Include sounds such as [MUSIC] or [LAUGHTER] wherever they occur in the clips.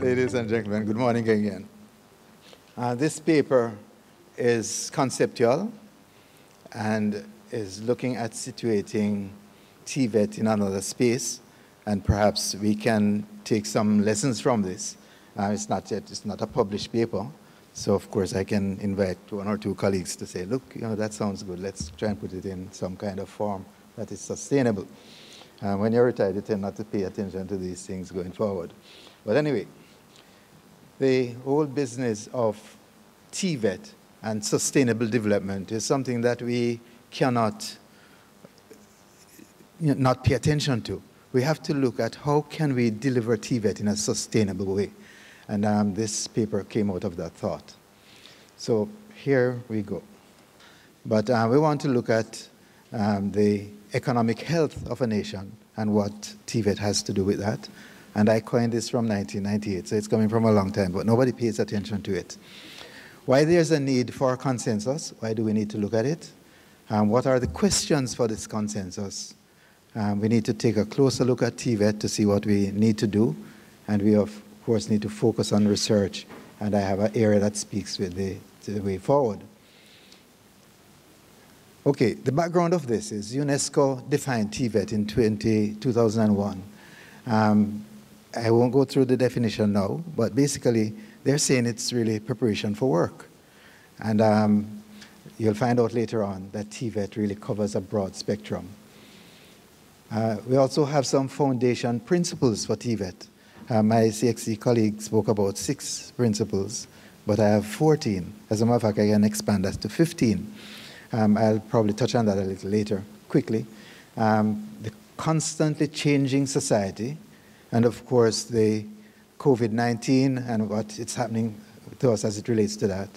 Ladies and gentlemen, good morning again. Uh, this paper is conceptual and is looking at situating TVET in another space, and perhaps we can take some lessons from this. Uh, it's not yet, it's not a published paper, so of course I can invite one or two colleagues to say, look, you know, that sounds good, let's try and put it in some kind of form that is sustainable. Uh, when you're retired, you tend not to pay attention to these things going forward. But anyway, the whole business of TVET and sustainable development is something that we cannot you know, not pay attention to. We have to look at how can we deliver TVET in a sustainable way. And um, this paper came out of that thought. So here we go. But uh, we want to look at um, the economic health of a nation and what TVET has to do with that. And I coined this from 1998, so it's coming from a long time, but nobody pays attention to it. Why there's a need for consensus? Why do we need to look at it? Um, what are the questions for this consensus? Um, we need to take a closer look at TVET to see what we need to do, and we of course need to focus on research, and I have an area that speaks with the, the way forward. Okay, the background of this is UNESCO defined TVET in 20, 2001. Um, I won't go through the definition now, but basically they're saying it's really preparation for work. And um, you'll find out later on that TVET really covers a broad spectrum. Uh, we also have some foundation principles for TVET. Uh, my CXC colleague spoke about six principles, but I have 14. As a matter of fact, I can expand that to 15. Um, I'll probably touch on that a little later, quickly. Um, the constantly changing society and of course the COVID-19 and what is happening to us as it relates to that,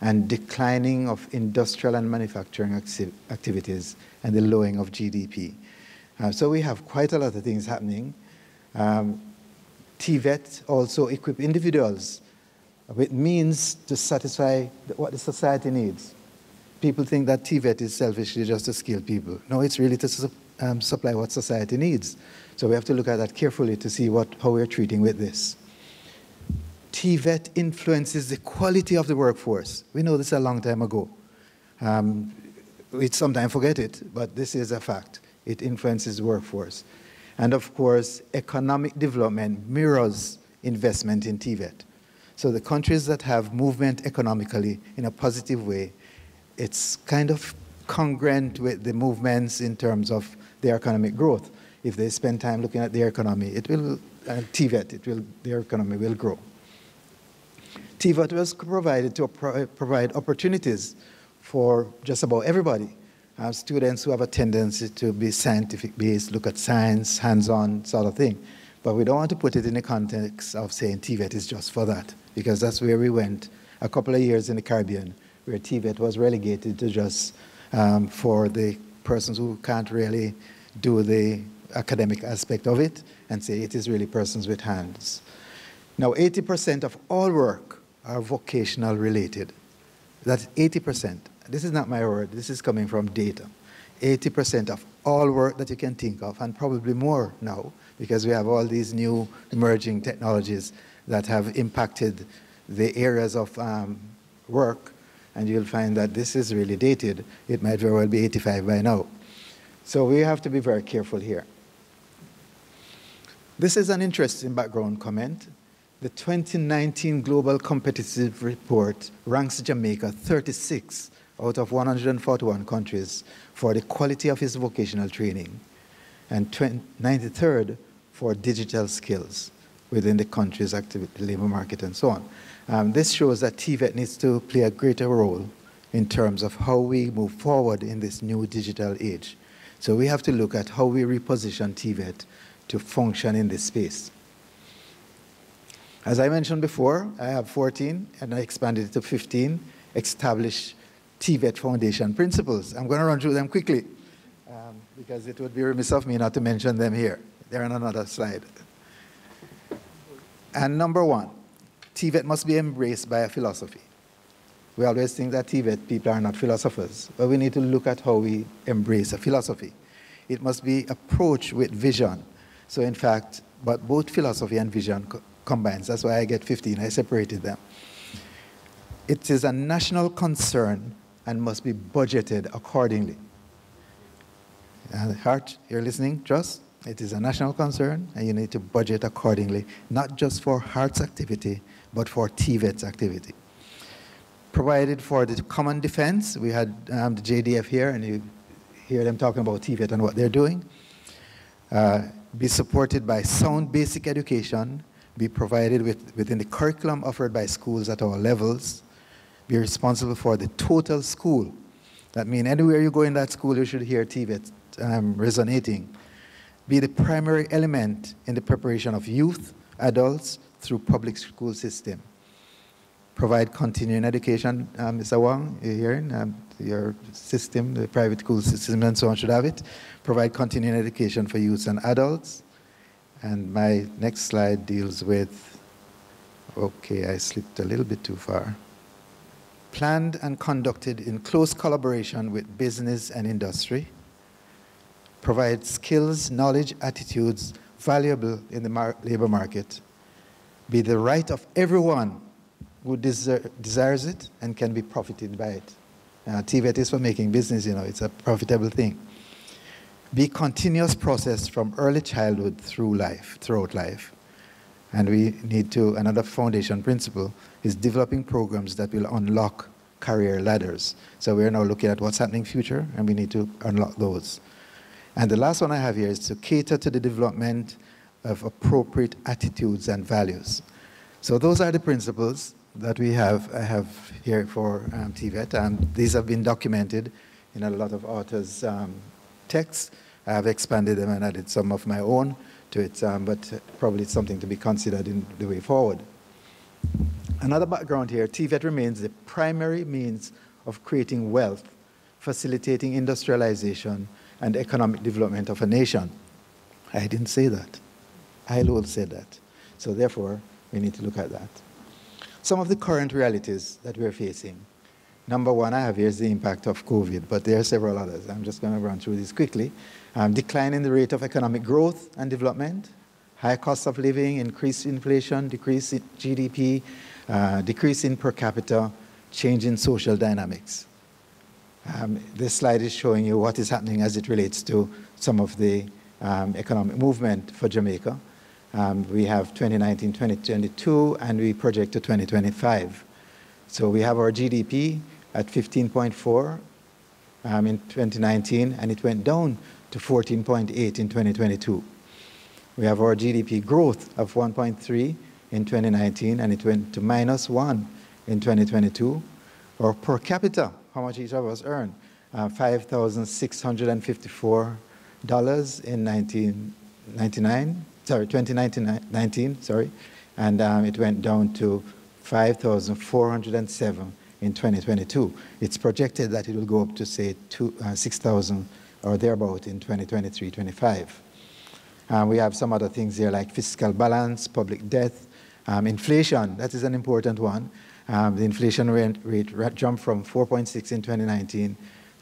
and declining of industrial and manufacturing activities and the lowering of GDP. Uh, so we have quite a lot of things happening. Um, TVET also equip individuals with means to satisfy what the society needs. People think that TVET is selfishly just to skill people. No, it's really to um, supply what society needs. So we have to look at that carefully to see what, how we're treating with this. TVET influences the quality of the workforce. We know this a long time ago. Um, we sometimes forget it, but this is a fact. It influences workforce. And of course, economic development mirrors investment in TVET. So the countries that have movement economically in a positive way, it's kind of congruent with the movements in terms of their economic growth if they spend time looking at their economy, it will, uh, it will, their economy will grow. TVET was provided to pro provide opportunities for just about everybody. Uh, students who have a tendency to be scientific based, look at science, hands-on sort of thing. But we don't want to put it in the context of saying TVET is just for that, because that's where we went a couple of years in the Caribbean, where TVET was relegated to just um, for the persons who can't really do the academic aspect of it and say it is really persons with hands. Now, 80% of all work are vocational related. That's 80%. This is not my word, this is coming from data. 80% of all work that you can think of, and probably more now, because we have all these new emerging technologies that have impacted the areas of um, work, and you'll find that this is really dated. It might very well be 85 by now. So we have to be very careful here. This is an interesting background comment. The 2019 Global Competitive Report ranks Jamaica 36 out of 141 countries for the quality of its vocational training and 93rd for digital skills within the country's activity, labor market and so on. Um, this shows that TVET needs to play a greater role in terms of how we move forward in this new digital age. So we have to look at how we reposition TVET to function in this space. As I mentioned before, I have 14 and I expanded it to 15 established TVET Foundation principles. I'm going to run through them quickly um, because it would be remiss of me not to mention them here. They're on another slide. And number one, TVET must be embraced by a philosophy. We always think that TVET people are not philosophers, but we need to look at how we embrace a philosophy. It must be approached with vision. So in fact, but both philosophy and vision co combines. That's why I get 15. I separated them. It is a national concern and must be budgeted accordingly. And HEART, you're listening, Trust? It is a national concern, and you need to budget accordingly, not just for HEART's activity, but for TVET's activity. Provided for the common defense, we had um, the JDF here, and you hear them talking about TVET and what they're doing. Uh, be supported by sound basic education, be provided with, within the curriculum offered by schools at all levels, be responsible for the total school. That means anywhere you go in that school, you should hear TVET um, resonating. Be the primary element in the preparation of youth, adults, through public school system. Provide continuing education, um, Mr. Wong, you're hearing, um, your system, the private school system and so on should have it. Provide continuing education for youths and adults. And my next slide deals with, okay, I slipped a little bit too far. Planned and conducted in close collaboration with business and industry. Provide skills, knowledge, attitudes valuable in the mar labor market. Be the right of everyone who desires it and can be profited by it. Uh, TVET is for making business, you know, it's a profitable thing. Be continuous process from early childhood through life, throughout life. And we need to, another foundation principle is developing programs that will unlock career ladders. So we're now looking at what's happening future, and we need to unlock those. And the last one I have here is to cater to the development of appropriate attitudes and values. So those are the principles that we have, I have here for um, TVET. And these have been documented in a lot of authors' um, texts. I have expanded them and added some of my own to it, um, but probably it's something to be considered in the way forward. Another background here, TVET remains the primary means of creating wealth, facilitating industrialization and economic development of a nation. I didn't say that. ILO said that. So therefore, we need to look at that. Some of the current realities that we're facing. Number one I have here is the impact of COVID, but there are several others. I'm just going to run through these quickly. Um, decline in the rate of economic growth and development, high cost of living, increased inflation, decrease in GDP, uh, decrease in per capita, change in social dynamics. Um, this slide is showing you what is happening as it relates to some of the um, economic movement for Jamaica. Um, we have 2019, 2022, and we project to 2025. So we have our GDP at 15.4 um, in 2019, and it went down to 14.8 in 2022. We have our GDP growth of 1.3 in 2019, and it went to minus 1 in 2022. Our per capita, how much each of us earn, uh, $5,654 in 1999 sorry, 2019, sorry, and um, it went down to 5,407 in 2022. It's projected that it will go up to, say, uh, 6,000 or thereabout in 2023-25. Um, we have some other things here like fiscal balance, public debt, um, inflation, that is an important one. Um, the inflation rate, rate jumped from 4.6 in 2019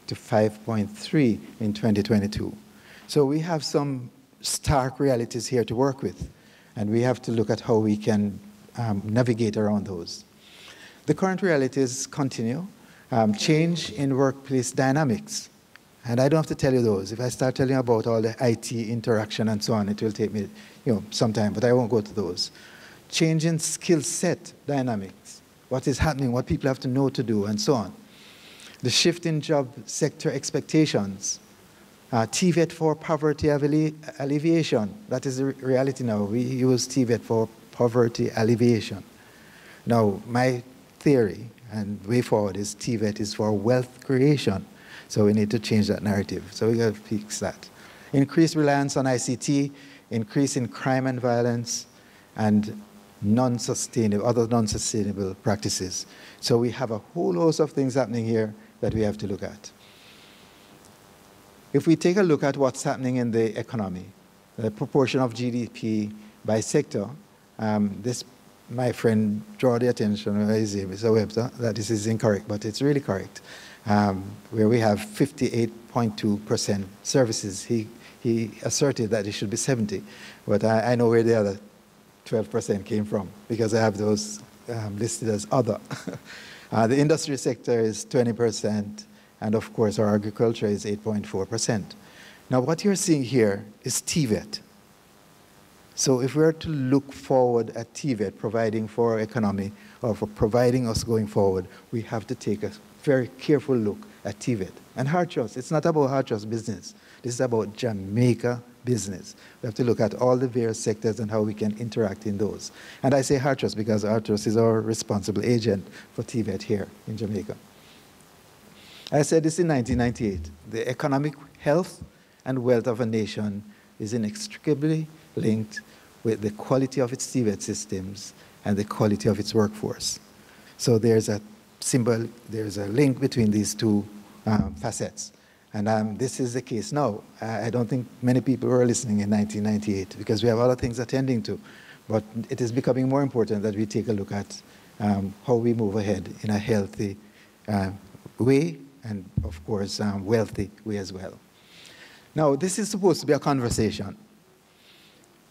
to 5.3 in 2022. So we have some stark realities here to work with, and we have to look at how we can um, navigate around those. The current realities continue. Um, change in workplace dynamics. And I don't have to tell you those. If I start telling you about all the IT interaction and so on, it will take me you know, some time, but I won't go to those. Change in skill set dynamics, what is happening, what people have to know to do, and so on. The shift in job sector expectations, uh, TVET for poverty alleviation. That is the reality now. We use TVET for poverty alleviation. Now, my theory and way forward is TVET is for wealth creation. So we need to change that narrative. So we got to fix that. Increased reliance on ICT, increase in crime and violence, and non-sustainable, other non-sustainable practices. So we have a whole host of things happening here that we have to look at. If we take a look at what's happening in the economy, the proportion of GDP by sector, um, this my friend draw the attention, Mr. Webster, that this is incorrect, but it's really correct. Um, where we have 58.2% services. He, he asserted that it should be 70, but I, I know where the other 12% came from because I have those um, listed as other. [LAUGHS] uh, the industry sector is 20%, and of course our agriculture is 8.4%. Now what you're seeing here is TVET. So if we are to look forward at TVET providing for our economy or for providing us going forward, we have to take a very careful look at TVET. And HEART Trust, it's not about HEART Trust business. This is about Jamaica business. We have to look at all the various sectors and how we can interact in those. And I say HEART Trust because HEART Trust is our responsible agent for TVET here in Jamaica. I said this in 1998. The economic health and wealth of a nation is inextricably linked with the quality of its TVET systems and the quality of its workforce. So there's a symbol, there's a link between these two um, facets. And um, this is the case now. I don't think many people were listening in 1998 because we have other things attending to. But it is becoming more important that we take a look at um, how we move ahead in a healthy uh, way and, of course, um, wealthy way as well. Now, this is supposed to be a conversation.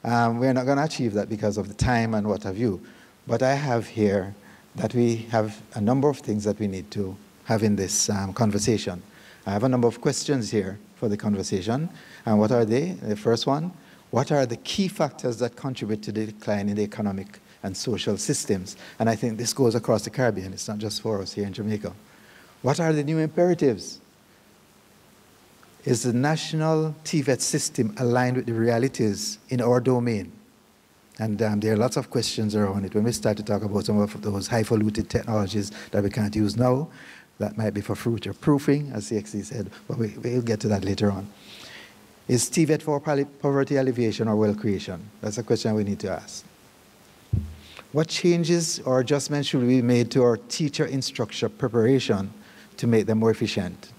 Um, we're not going to achieve that because of the time and what have you. But I have here that we have a number of things that we need to have in this um, conversation. I have a number of questions here for the conversation. And what are they? The first one, what are the key factors that contribute to the decline in the economic and social systems? And I think this goes across the Caribbean. It's not just for us here in Jamaica. What are the new imperatives? Is the national TVET system aligned with the realities in our domain? And um, there are lots of questions around it. When we start to talk about some of those highfalutin technologies that we can't use now, that might be for future proofing, as CXC said, but we, will get to that later on. Is TVET for poverty alleviation or wealth creation? That's a question we need to ask. What changes or adjustments should be made to our teacher instructor preparation to make them more efficient?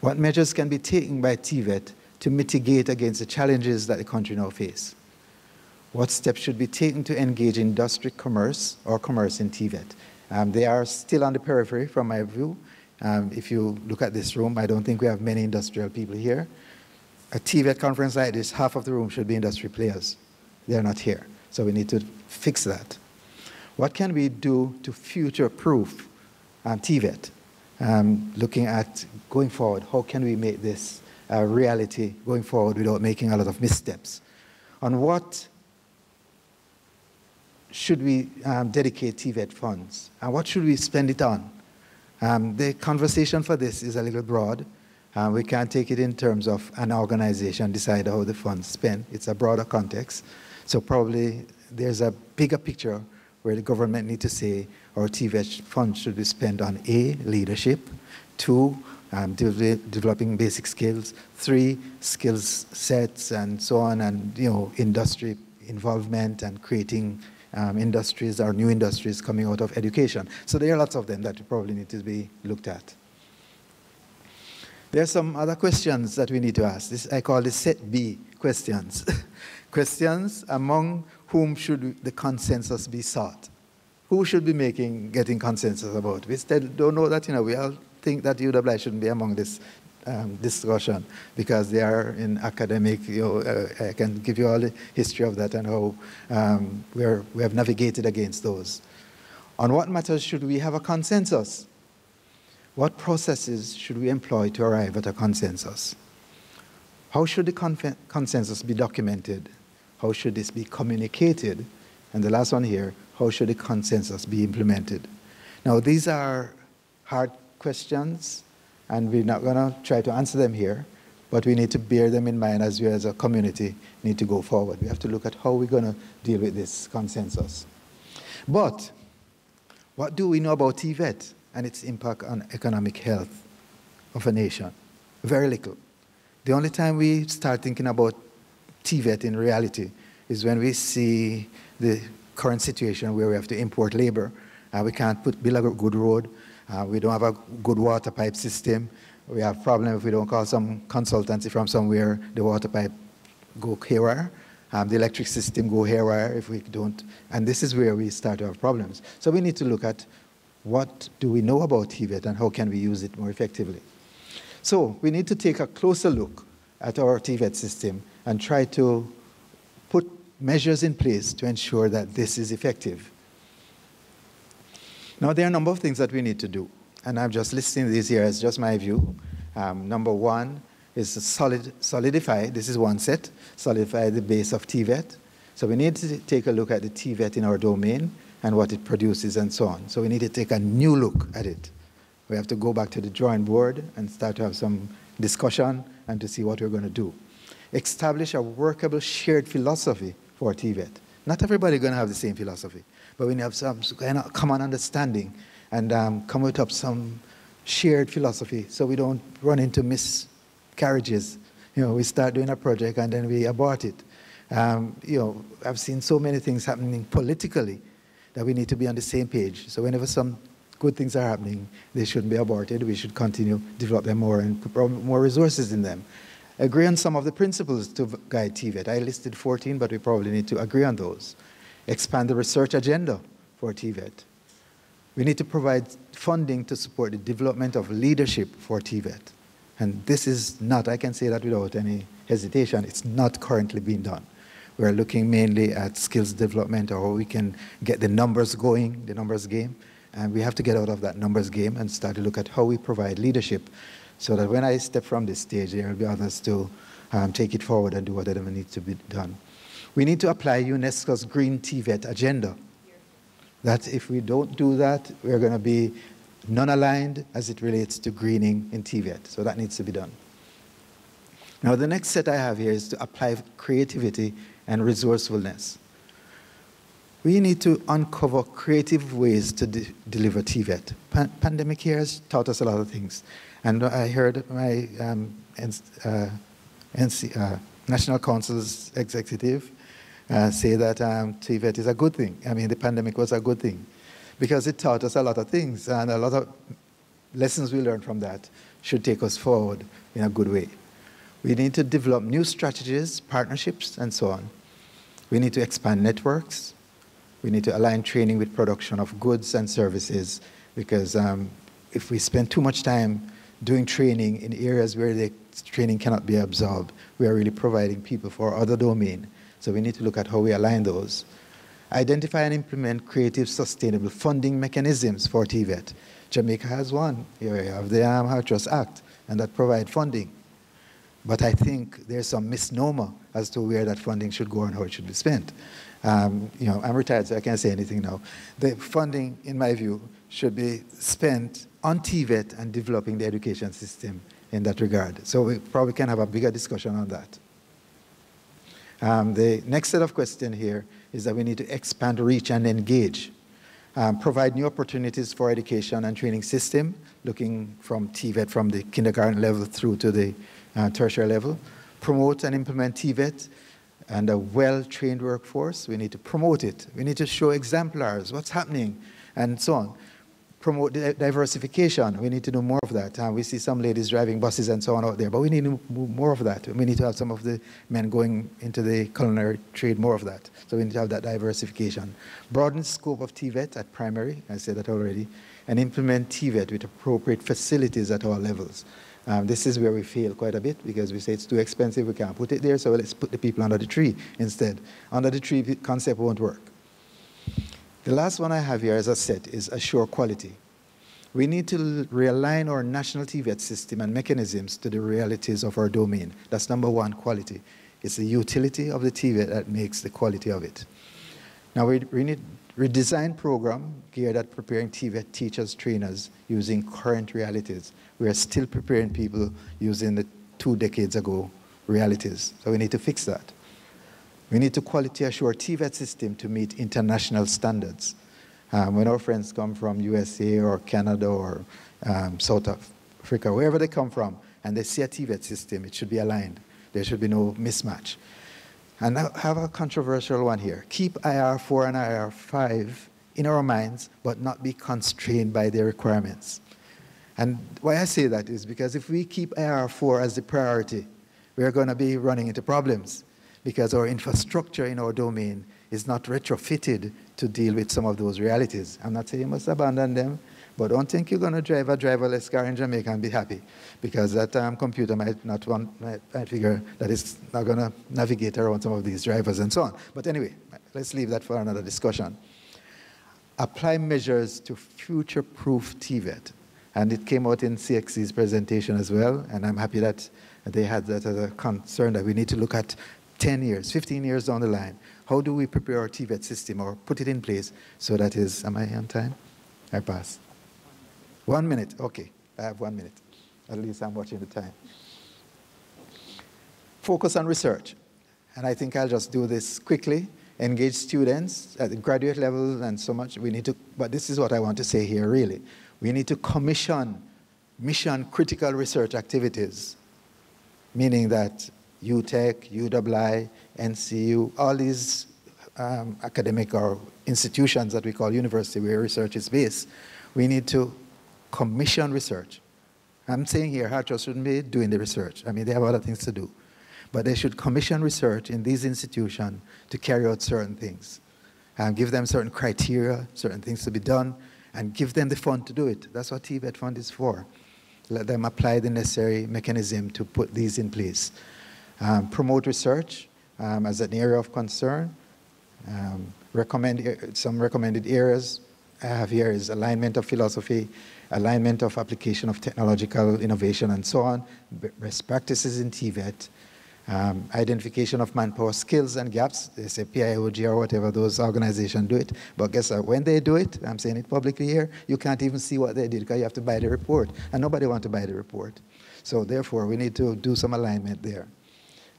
What measures can be taken by TVET to mitigate against the challenges that the country now faces? What steps should be taken to engage industry commerce or commerce in TVET? Um, they are still on the periphery from my view. Um, if you look at this room, I don't think we have many industrial people here. A TVET conference like this, half of the room should be industry players. They're not here. So we need to fix that. What can we do to future-proof um, TVET? Um, looking at going forward, how can we make this a reality going forward without making a lot of missteps? On what should we um, dedicate TVET funds? And what should we spend it on? Um, the conversation for this is a little broad. Um, we can't take it in terms of an organization decide how the funds spend. It's a broader context. So probably there's a bigger picture where the government need to say our TVET funds should be spent on A, leadership, two, um, de developing basic skills, three, skills sets and so on, and you know, industry involvement and creating um, industries or new industries coming out of education. So there are lots of them that probably need to be looked at. There are some other questions that we need to ask. This, I call this set B questions. [LAUGHS] questions among whom should the consensus be sought? Who should be making, getting consensus about? We still don't know that, you know, we all think that UWI shouldn't be among this um, discussion because they are in academic, you know, uh, I can give you all the history of that and how um, we're, we have navigated against those. On what matters should we have a consensus? What processes should we employ to arrive at a consensus? How should the consensus be documented? How should this be communicated? And the last one here, how should the consensus be implemented? Now, these are hard questions and we're not going to try to answer them here, but we need to bear them in mind as we as a community need to go forward. We have to look at how we're going to deal with this consensus. But what do we know about TVET and its impact on economic health of a nation? Very little. The only time we start thinking about TVET in reality is when we see the current situation where we have to import labor. Uh, we can't put, build a good road. Uh, we don't have a good water pipe system. We have problem if we don't call some consultancy from somewhere, the water pipe go haywire. Um, the electric system go haywire if we don't, and this is where we start to have problems. So we need to look at what do we know about TVET and how can we use it more effectively. So we need to take a closer look at our TVET system and try to put measures in place to ensure that this is effective. Now, there are a number of things that we need to do, and I'm just listing these here as just my view. Um, number one is solid, solidify, this is one set, solidify the base of TVET. So we need to take a look at the TVET in our domain and what it produces and so on. So we need to take a new look at it. We have to go back to the drawing board and start to have some discussion and to see what we're going to do. Establish a workable shared philosophy for TVET. Not everybody going to have the same philosophy, but we have some kind of common understanding and um, come up some shared philosophy so we don't run into miscarriages. You know, we start doing a project and then we abort it. Um, you know, I've seen so many things happening politically that we need to be on the same page. So whenever some good things are happening, they shouldn't be aborted. We should continue develop them more and put more resources in them agree on some of the principles to guide TVET. I listed 14, but we probably need to agree on those. Expand the research agenda for TVET. We need to provide funding to support the development of leadership for TVET. And this is not, I can say that without any hesitation, it's not currently being done. We're looking mainly at skills development or we can get the numbers going, the numbers game. And we have to get out of that numbers game and start to look at how we provide leadership so that when I step from this stage, there will be others to um, take it forward and do whatever needs to be done. We need to apply UNESCO's Green TVET agenda. That if we don't do that, we're going to be non-aligned as it relates to greening in TVET. So that needs to be done. Now, the next set I have here is to apply creativity and resourcefulness. We need to uncover creative ways to de deliver TVET. Pan pandemic here has taught us a lot of things. And I heard my um, uh, NC, uh, National Council's executive uh, say that um, TVET is a good thing. I mean, the pandemic was a good thing because it taught us a lot of things and a lot of lessons we learned from that should take us forward in a good way. We need to develop new strategies, partnerships, and so on. We need to expand networks. We need to align training with production of goods and services because um, if we spend too much time doing training in areas where the training cannot be absorbed. We are really providing people for other domain. So we need to look at how we align those. Identify and implement creative, sustainable funding mechanisms for TVET. Jamaica has one. We have the um, HEART Trust Act, and that provide funding. But I think there's some misnomer as to where that funding should go and how it should be spent. Um, you know, I'm retired, so I can't say anything now. The funding, in my view, should be spent on TVET and developing the education system in that regard. So we probably can have a bigger discussion on that. Um, the next set of questions here is that we need to expand reach and engage. Um, provide new opportunities for education and training system, looking from TVET from the kindergarten level through to the uh, tertiary level. Promote and implement TVET and a well-trained workforce. We need to promote it. We need to show exemplars, what's happening, and so on promote diversification. We need to do more of that. Uh, we see some ladies driving buses and so on out there, but we need to more of that. We need to have some of the men going into the culinary trade, more of that. So we need to have that diversification. Broaden scope of TVET at primary, I said that already, and implement TVET with appropriate facilities at all levels. Um, this is where we fail quite a bit because we say it's too expensive, we can't put it there, so let's put the people under the tree instead. Under the tree concept won't work. The last one I have here, as I said, is assure quality. We need to realign our national TVET system and mechanisms to the realities of our domain. That's number one, quality. It's the utility of the TVET that makes the quality of it. Now, we, we need redesign program geared at preparing TVET teachers, trainers using current realities. We are still preparing people using the two decades ago realities. So we need to fix that. We need to quality assure TVET system to meet international standards. Um, when our friends come from USA or Canada or um, South Africa, wherever they come from, and they see a TVET system, it should be aligned. There should be no mismatch. And I have a controversial one here. Keep IR4 and IR5 in our minds, but not be constrained by their requirements. And why I say that is because if we keep IR4 as the priority, we're going to be running into problems because our infrastructure in our domain is not retrofitted to deal with some of those realities. I'm not saying you must abandon them, but don't think you're going to drive a driverless car in Jamaica and be happy, because that um, computer might not want, might, might figure that it's not going to navigate around some of these drivers and so on. But anyway, let's leave that for another discussion. Apply measures to future-proof TVET. And it came out in CXC's presentation as well, and I'm happy that they had that as a concern that we need to look at 10 years, 15 years down the line. How do we prepare our TVET system or put it in place so that is, am I on time? I pass. One minute, okay. I have one minute. At least I'm watching the time. Focus on research. And I think I'll just do this quickly. Engage students at the graduate level and so much. We need to, but this is what I want to say here really. We need to commission mission critical research activities, meaning that UTech, UWI, NCU, all these um, academic or institutions that we call university where research is based, we need to commission research. I'm saying here, HEART Trust shouldn't be doing the research. I mean, they have other things to do. But they should commission research in these institutions to carry out certain things. And give them certain criteria, certain things to be done, and give them the fund to do it. That's what TVET fund is for. Let them apply the necessary mechanism to put these in place. Um, promote research um, as an area of concern. Um, recommend some recommended areas I have here is alignment of philosophy, alignment of application of technological innovation and so on, best practices in TVET, um, identification of manpower skills and gaps. They say PIOJ or whatever those organizations do it. But guess what? When they do it, I'm saying it publicly here, you can't even see what they did because you have to buy the report. And nobody wants to buy the report. So therefore, we need to do some alignment there.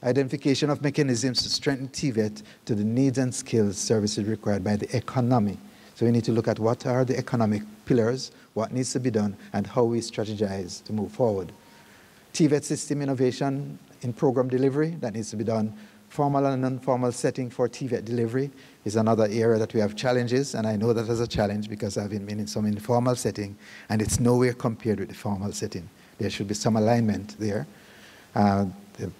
Identification of mechanisms to strengthen TVET to the needs and skills services required by the economy. So we need to look at what are the economic pillars, what needs to be done, and how we strategize to move forward. TVET system innovation in program delivery, that needs to be done. Formal and non-formal setting for TVET delivery is another area that we have challenges, and I know that as a challenge because I've been in some informal setting, and it's nowhere compared with the formal setting. There should be some alignment there. Uh, the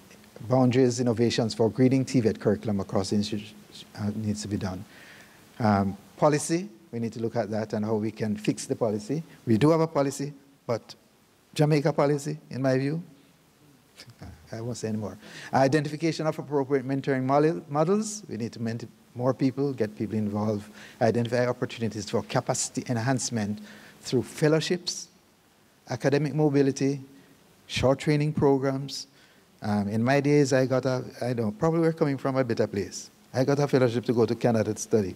boundaries, innovations for grading TVET curriculum across the uh, needs to be done. Um, policy, we need to look at that and how we can fix the policy. We do have a policy, but Jamaica policy, in my view, [LAUGHS] I won't say anymore. Identification of appropriate mentoring models. We need to mentor more people, get people involved, identify opportunities for capacity enhancement through fellowships, academic mobility, short training programs. Um, in my days, I got a, I don't, probably we're coming from a better place. I got a fellowship to go to Canada to study.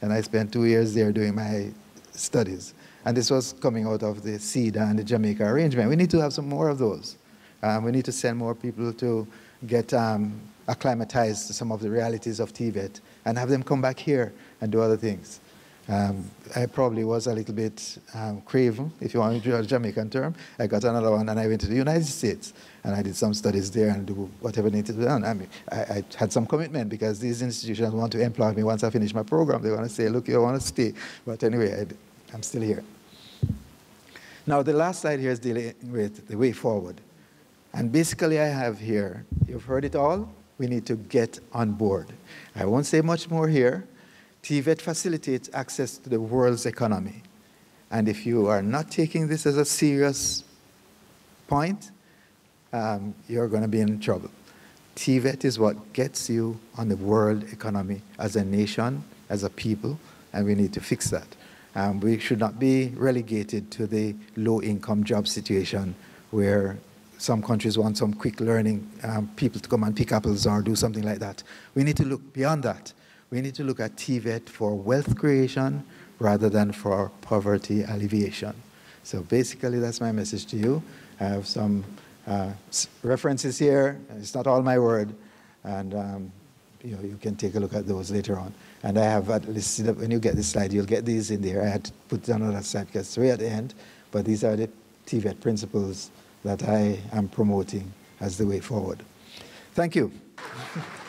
And I spent two years there doing my studies. And this was coming out of the CIDA and the Jamaica arrangement. We need to have some more of those. Um, we need to send more people to get um, acclimatized to some of the realities of TVET and have them come back here and do other things. Um, I probably was a little bit um, craven, if you want to use a Jamaican term. I got another one and I went to the United States and I did some studies there and do whatever needed to be done. I mean, I, I, had some commitment because these institutions want to employ me once I finish my program. They want to say, look, you want to stay. But anyway, I, I'm still here. Now, the last slide here is dealing with the way forward. And basically, I have here, you've heard it all, we need to get on board. I won't say much more here. TVET facilitates access to the world's economy. And if you are not taking this as a serious point, um, you're going to be in trouble. TVET is what gets you on the world economy as a nation, as a people, and we need to fix that. Um, we should not be relegated to the low income job situation where some countries want some quick learning um, people to come and pick apples or do something like that. We need to look beyond that we need to look at TVET for wealth creation rather than for poverty alleviation. So basically, that's my message to you. I have some uh, references here. It's not all my word, and um, you know you can take a look at those later on. And I have listed when you get this slide, you'll get these in there. I had to put down on that slide because it's way at the end, but these are the TVET principles that I am promoting as the way forward. Thank you. [LAUGHS]